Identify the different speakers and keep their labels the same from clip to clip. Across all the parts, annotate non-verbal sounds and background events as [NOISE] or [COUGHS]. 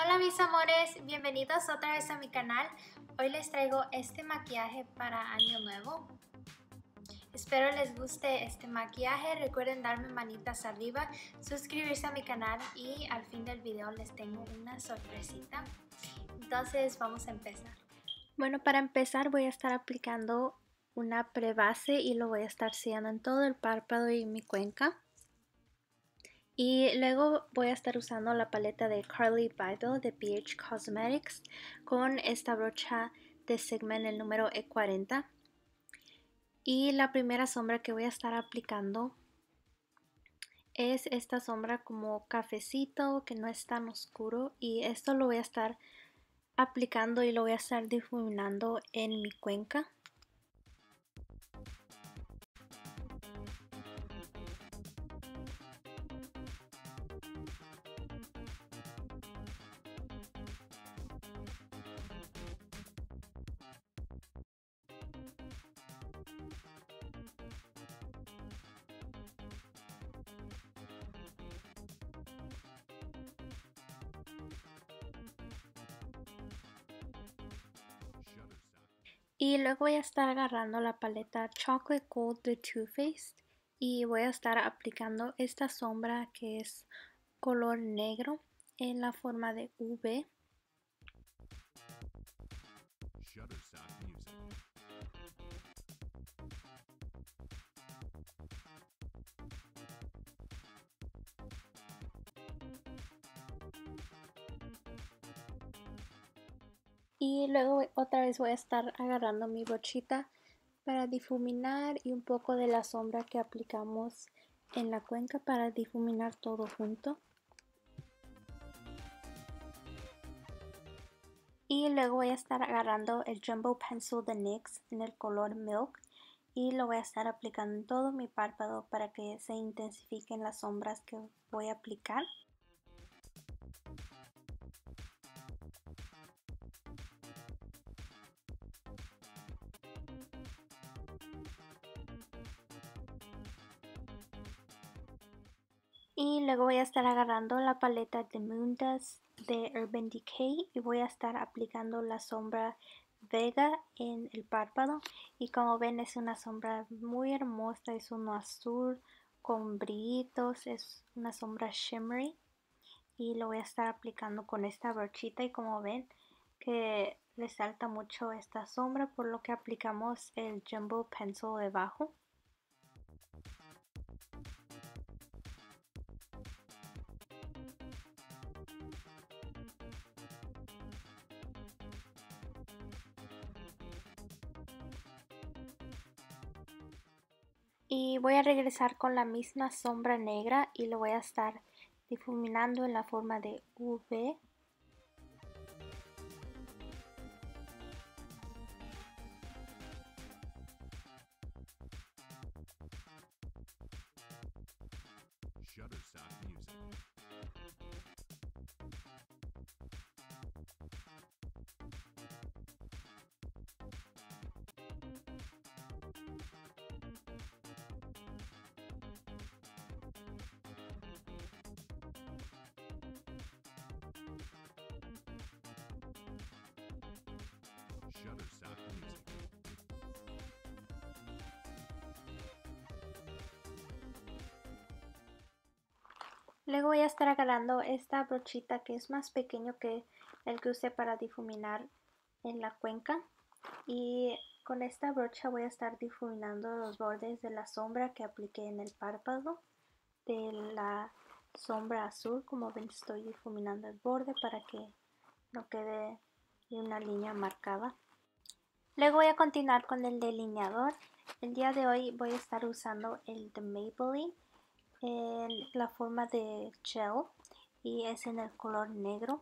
Speaker 1: Hola mis amores, bienvenidos otra vez a mi canal. Hoy les traigo este maquillaje para año nuevo. Espero les guste este maquillaje, recuerden darme manitas arriba, suscribirse a mi canal y al fin del video les tengo una sorpresita. Entonces vamos a empezar. Bueno, para empezar voy a estar aplicando una prebase y lo voy a estar sellando en todo el párpado y mi cuenca. Y luego voy a estar usando la paleta de Carly Bidal de BH Cosmetics con esta brocha de Sigma el número E40. Y la primera sombra que voy a estar aplicando es esta sombra como cafecito que no es tan oscuro y esto lo voy a estar aplicando y lo voy a estar difuminando en mi cuenca. Y luego voy a estar agarrando la paleta Chocolate Gold de Too Faced y voy a estar aplicando esta sombra que es color negro en la forma de V. Y luego otra vez voy a estar agarrando mi brochita para difuminar y un poco de la sombra que aplicamos en la cuenca para difuminar todo junto. Y luego voy a estar agarrando el Jumbo Pencil de NYX en el color Milk y lo voy a estar aplicando en todo mi párpado para que se intensifiquen las sombras que voy a aplicar. Luego voy a estar agarrando la paleta de Moon Dust de Urban Decay y voy a estar aplicando la sombra Vega en el párpado. Y como ven es una sombra muy hermosa, es uno azul con brillitos, es una sombra shimmery. Y lo voy a estar aplicando con esta brochita y como ven que resalta mucho esta sombra por lo que aplicamos el Jumbo Pencil debajo. Y voy a regresar con la misma sombra negra y lo voy a estar difuminando en la forma de V Luego voy a estar agarrando esta brochita que es más pequeño que el que usé para difuminar en la cuenca. Y con esta brocha voy a estar difuminando los bordes de la sombra que apliqué en el párpado de la sombra azul. Como ven estoy difuminando el borde para que no quede una línea marcada. Luego voy a continuar con el delineador. El día de hoy voy a estar usando el de Maybelline en la forma de gel y es en el color negro.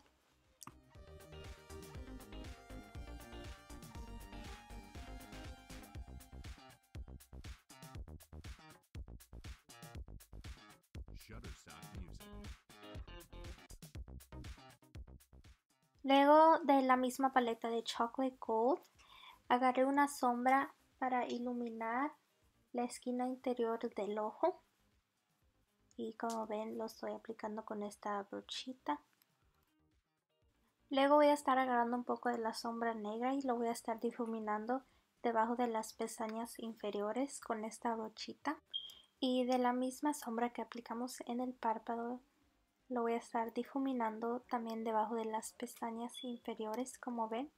Speaker 1: Luego de la misma paleta de Chocolate Gold, agarré una sombra para iluminar la esquina interior del ojo y como ven lo estoy aplicando con esta brochita Luego voy a estar agarrando un poco de la sombra negra y lo voy a estar difuminando debajo de las pestañas inferiores con esta brochita. Y de la misma sombra que aplicamos en el párpado lo voy a estar difuminando también debajo de las pestañas inferiores como ven.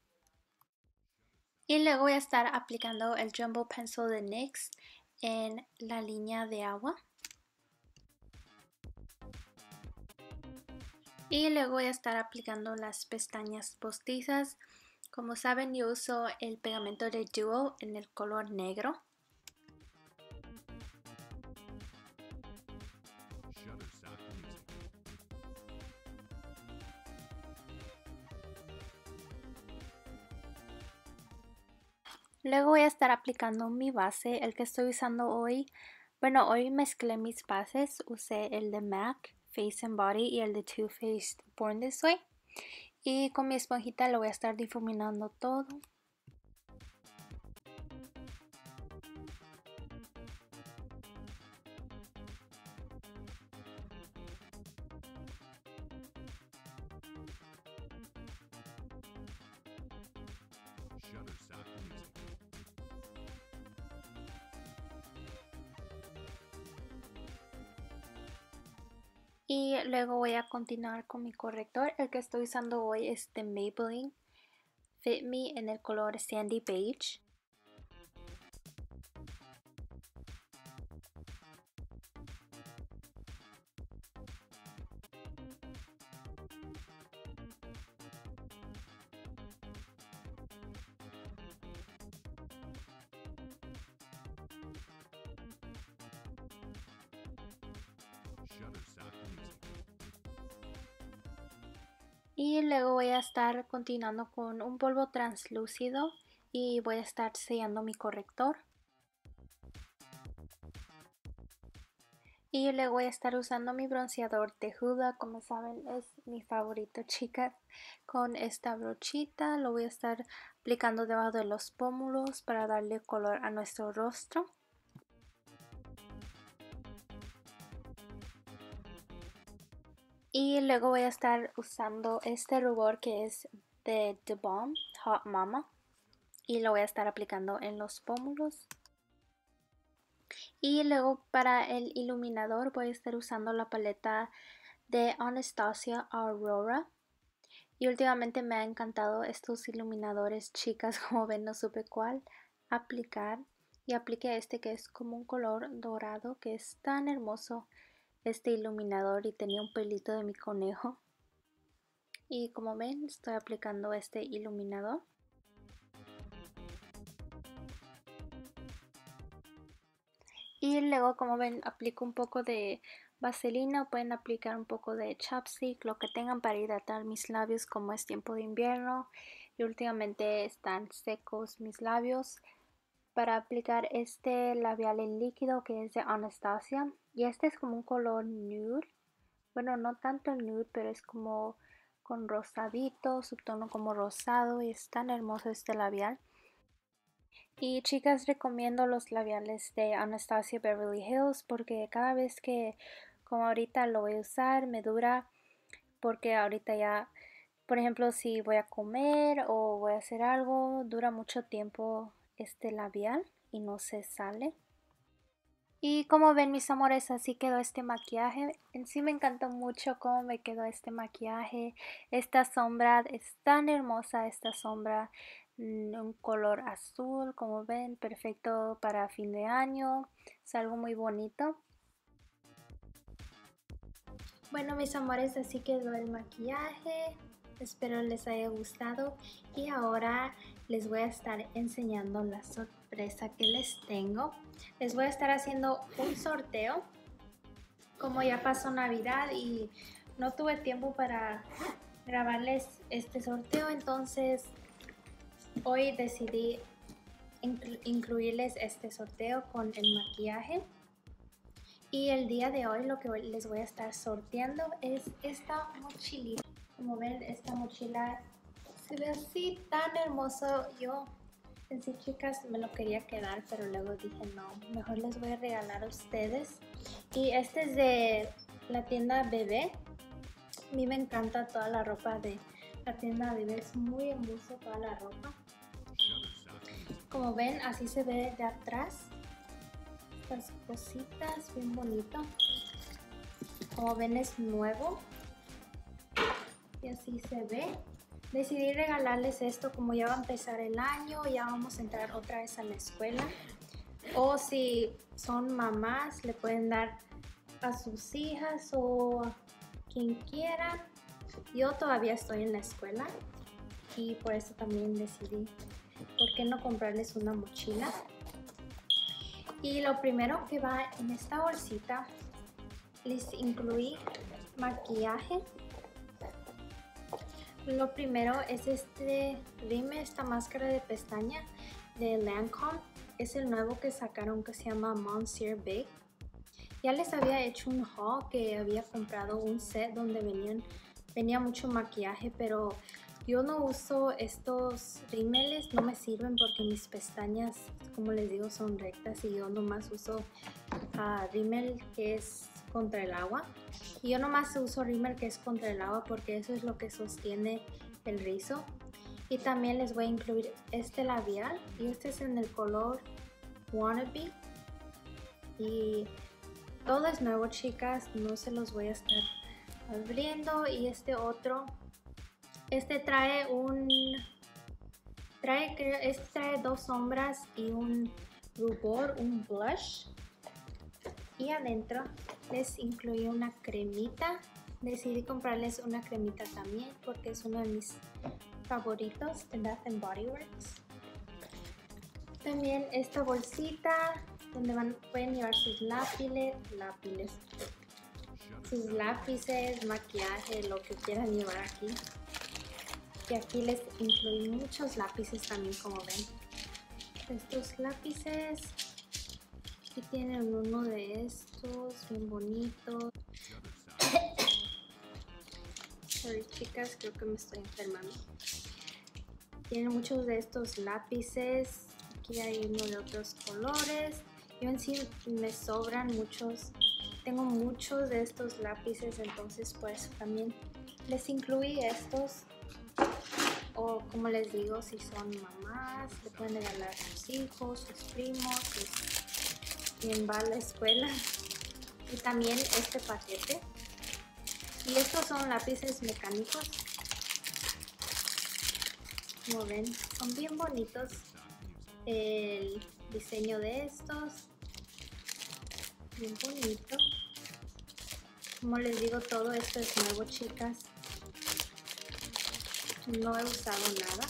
Speaker 1: Y luego voy a estar aplicando el Jumbo Pencil de NYX en la línea de agua. Y luego voy a estar aplicando las pestañas postizas. Como saben yo uso el pegamento de Duo en el color negro. Luego voy a estar aplicando mi base, el que estoy usando hoy. Bueno, hoy mezclé mis bases, usé el de MAC, Face and Body y el de Too Faced Born This Way. Y con mi esponjita lo voy a estar difuminando todo. Y luego voy a continuar con mi corrector. El que estoy usando hoy es de Maybelline Fit Me en el color Sandy Beige. Y luego voy a estar continuando con un polvo translúcido y voy a estar sellando mi corrector. Y luego voy a estar usando mi bronceador de como saben es mi favorito [LAUGHS] chicas. Con esta brochita lo voy a estar aplicando debajo de los pómulos para darle color a nuestro rostro. Y luego voy a estar usando este rubor que es de The Balm Hot Mama. Y lo voy a estar aplicando en los pómulos. Y luego para el iluminador voy a estar usando la paleta de Anastasia Aurora. Y últimamente me ha encantado estos iluminadores chicas, [LAUGHS] como ven no supe cuál aplicar. Y apliqué este que es como un color dorado que es tan hermoso este iluminador y tenía un pelito de mi conejo. Y como ven, estoy aplicando este iluminador. Y luego, como ven, aplico un poco de vaselina, pueden aplicar un poco de chapstick, lo que tengan para hidratar mis labios como es tiempo de invierno. Y últimamente están secos mis labios para aplicar este labial en líquido que es de Anastasia. Y este es como un color nude. Bueno no tanto nude pero es como con rosadito subtono como rosado y es tan hermoso este labial. Y chicas recomiendo los labiales de Anastasia Beverly Hills porque cada vez que como ahorita lo voy a usar me dura porque ahorita ya por ejemplo si voy a comer o voy a hacer algo dura mucho tiempo este labial y no se sale. Y como ven mis amores, así quedó este maquillaje. En sí me encantó mucho cómo me quedó este maquillaje. Esta sombra es tan hermosa, esta sombra. Mm, un color azul, como ven, perfecto para fin de año. Es algo muy bonito. Bueno mis amores, así quedó el maquillaje. Espero les haya gustado. Y ahora les voy a estar enseñando la sorpresa que les tengo. Les voy a estar haciendo un sorteo. Como ya pasó Navidad y no tuve tiempo para grabarles este sorteo, entonces hoy decidí incluirles este sorteo con el maquillaje. Y el día de hoy lo que les voy a estar sorteando es esta mochilita. Como ven, esta mochila se ve así tan hermoso. Yo en chicas, me lo quería quedar, pero luego dije no, mejor les voy a regalar a ustedes. Y este es de la tienda Bebé. A mí me encanta toda la ropa de La tienda de es muy hermosa toda la ropa. Como ven, así se ve de atrás. Estas cositas, bien bonito. Como ven es nuevo. Y así se ve. Decidí regalarles esto como ya va a empezar el año, ya vamos a entrar otra vez a la escuela. O si son mamás, le pueden dar a sus hijas o a quien quieran. Yo todavía estoy en la escuela y por eso también decidí, ¿por qué no comprarles una mochila? Y lo primero que va en esta bolsita, les incluí maquillaje. Lo primero es este dime esta máscara de pestaña de Lancome. Es el nuevo que sacaron que se llama Monsieur Big. Ya les había hecho un haul que había comprado un set donde venían, venía mucho maquillaje, pero yo no uso estos rímeles, no me sirven porque mis pestañas, como les digo, son rectas y yo nomás uso uh, rímel que es contra el agua. Y yo nomás uso rímel que es contra el agua porque eso es lo que sostiene el rizo. Y también les voy a incluir este labial y este es en el color Wannabe. Y todo es nuevo, chicas. No se los voy a estar abriendo. Y este otro, este trae un, trae, este trae dos sombras y un rubor, un blush. Y adentro les incluí una cremita. Decidí comprarles una cremita también porque es uno de mis favoritos de Bath Body Works. También esta bolsita donde van, pueden llevar sus lápices, lápices, sus lápices, maquillaje, lo que quieran llevar aquí. Y aquí les incluí muchos lápices también como ven. Estos lápices, tienen uno de estos, bien bonito. [COUGHS] Sorry chicas, creo que me estoy enfermando. Tienen muchos de estos lápices. Aquí hay uno de otros colores. Yo en sí me sobran muchos, tengo muchos de estos lápices, entonces pues también les incluí estos. O como les digo, si son mamás, le pueden regalar a sus hijos, sus primos, sus, quien va a la escuela. Y también este paquete. Y estos son lápices mecánicos. Como ven, son bien bonitos el diseño de estos bien bonito como les digo todo esto es nuevo chicas no he usado nada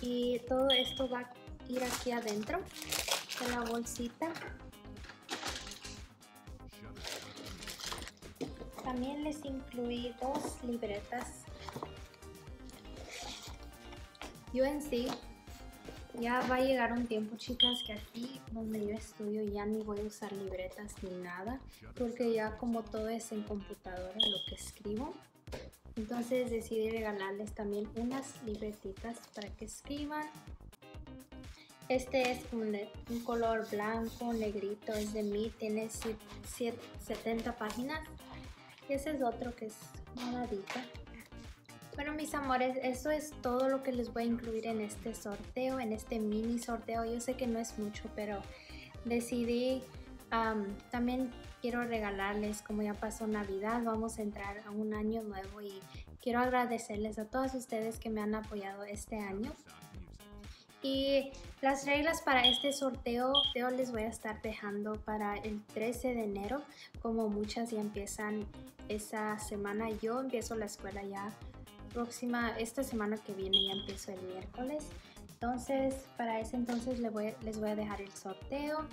Speaker 1: y todo esto va a ir aquí adentro la bolsita también les incluí dos libretas yo en sí ya va a llegar un tiempo, chicas, que aquí donde yo estudio ya ni voy a usar libretas ni nada, porque ya como todo es en computadora lo que escribo. Entonces decidí regalarles también unas libretitas para que escriban. Este es un, un color blanco, negrito, es de mí, tiene 70 páginas. Y ese es otro que es moradita. Bueno mis amores, eso es todo lo que les voy a incluir en este sorteo, en este mini sorteo. Yo sé que no es mucho, pero decidí también quiero regalarles, como ya pasó Navidad, vamos a entrar a un año nuevo y quiero agradecerles a todos ustedes que me han apoyado este año. Y las reglas para este sorteo yo les voy a estar dejando para el 13 de enero, como muchas ya empiezan esa semana. Yo empiezo la escuela ya próxima, esta semana que viene ya empiezo el miércoles. Entonces, para ese entonces les voy, les voy a dejar el sorteo.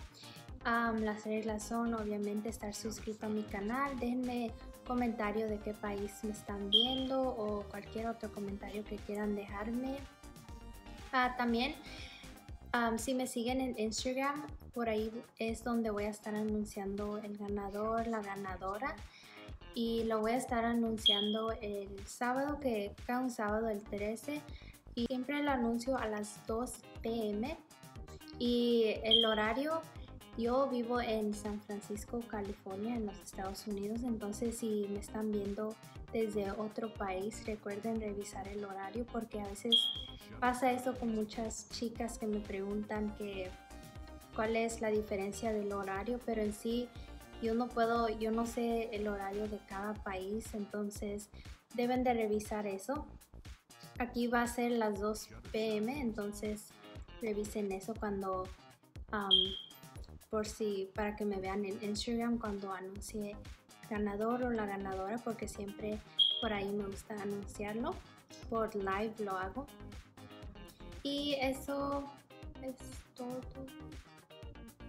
Speaker 1: las reglas son obviamente estar suscrito a mi canal. Déjenme comentario de qué país me están viendo o cualquier otro comentario que quieran dejarme. Ah, también, si me siguen en Instagram, por ahí es donde voy a estar anunciando el ganador, la ganadora. Y lo voy a estar anunciando el sábado, que cada un sábado el 13 y siempre lo anuncio a las 2 pm y el horario Yo vivo en San Francisco, California, en los Estados Unidos, entonces si me están viendo desde otro país, recuerden revisar el horario porque a veces pasa eso con muchas chicas que me preguntan que cuál es la diferencia del horario, pero en sí yo no puedo, yo no sé el horario de cada país, entonces deben de revisar eso. Aquí va a ser las 2 pm, entonces revisen eso cuando por si para que me vean en Instagram cuando anuncie ganador o la ganadora porque siempre por ahí me gusta anunciarlo por live lo hago y eso es todo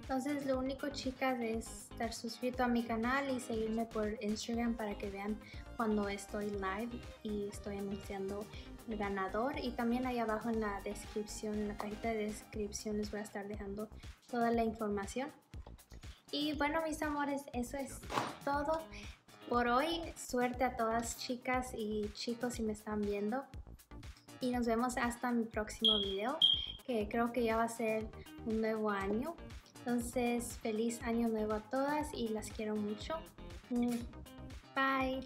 Speaker 1: entonces lo único chicas es estar suscrito a mi canal y seguirme por Instagram para que vean cuando estoy live y estoy anunciando el ganador y también ahí abajo en la descripción, en la cajita de descripción les voy a estar dejando toda la información. Y bueno mis amores, eso es todo por hoy. Suerte a todas chicas y chicos si me están viendo. Y nos vemos hasta mi próximo video, que creo que ya va a ser un nuevo año. Entonces, feliz año nuevo a todas y las quiero mucho. Bye.